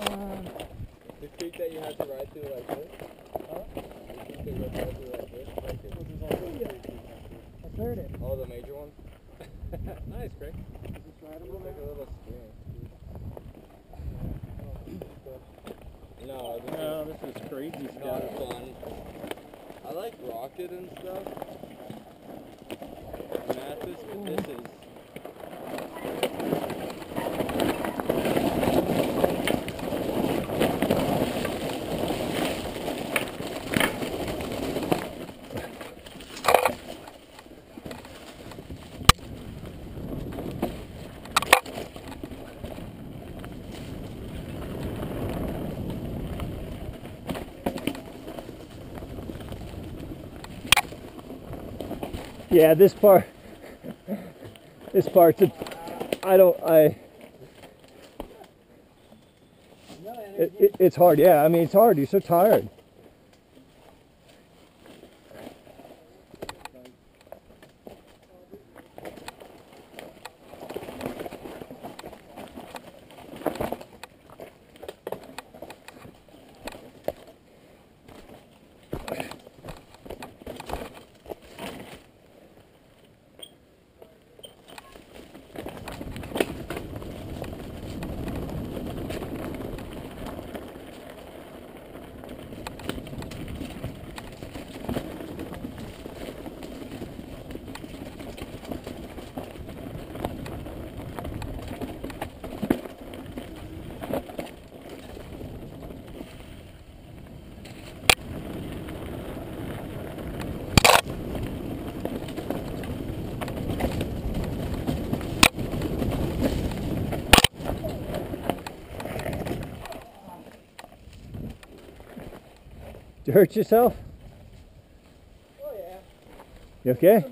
The creek that you had to ride through like this? Huh? The creek that you had to ride through like this? Like this? I've heard it. All the major ones? nice, Craig. It's like a little stream. No, this is No, this is crazy stuff. fun. I like Rocket and stuff. Mathis, but this is Yeah, this part, this part's, a, I don't, I, it, it, it's hard. Yeah, I mean, it's hard. You're so tired. Did you hurt yourself? Oh yeah. You okay?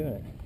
doing it.